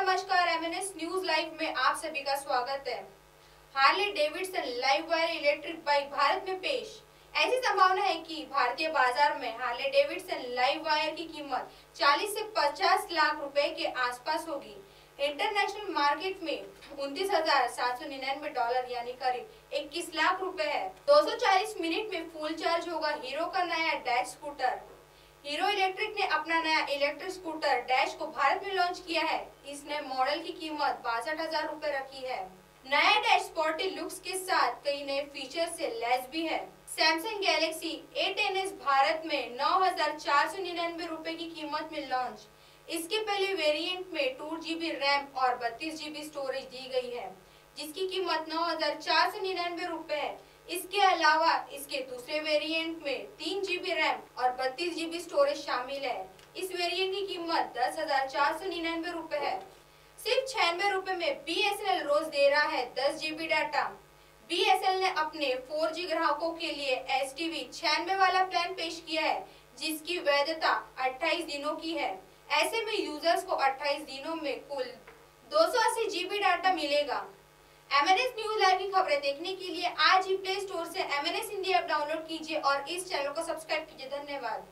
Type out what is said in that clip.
MNS news live में आप सभी का स्वागत है। Harley Davidson live wire electric bike Bharat में पेश। ऐसी संभावना है कि भारतीय बाज़ार में हार्ले डेविडसन लाइव वायर की कीमत 40 से 50 लाख रुपए के आसपास होगी। इंटरनेशनल मार्केट में उनतीस हज़ार सात सौ निन्यानवे डॉलर, यानी करीब 21 लाख रुपए है। 240 मिनट में फुल चार्ज होगा हीरो का नया डैश स्कूटर। हीरो इलेक्ट्रिक ने अपना नया इलेक्ट्रिक स्कूटर डैश को भारत में लॉन्च किया है। इस नए मॉडल की कीमत बासठ हज़ार रूपए रखी है। नया डैश स्पोर्टी लुक्स के साथ कई नए फीचर से लैस भी है। सैमसंग गैलेक्सी A10s भारत में नौ हज़ार चार सौ निन्यानवे रूपए की कीमत में लॉन्च। इसके पहले वेरिएंट में टू जीबी रैम और बत्तीस जीबी स्टोरेज दी गई है, जिसकी कीमत नौ हज़ार चार सौ निन्यानवे रूपए है। इसके अलावा इसके दूसरे वेरिएंट में तीन जीबी रैम और बत्तीस जीबी स्टोरेज शामिल है। इस वेरिएंट की कीमत दस हज़ार चार सौ निन्यानवे रूपए है। सिर्फ़ छियानवे रूपए में बी रोज दे रहा है दस जीबी डाटा बी ने अपने 4G ग्राहकों के लिए एस टीवी छियानवे वाला प्लान पेश किया है, जिसकी वैधता 28 दिनों की है। ऐसे में यूज़र्स को 28 दिनों में कुल दो जीबी डाटा मिलेगा। एमएनएस न्यूज़ लाइव की खबरें देखने के लिए आज ही प्ले स्टोर से एमएनएस हिंदी ऐप डाउनलोड कीजिए और इस चैनल को सब्सक्राइब कीजिए। धन्यवाद।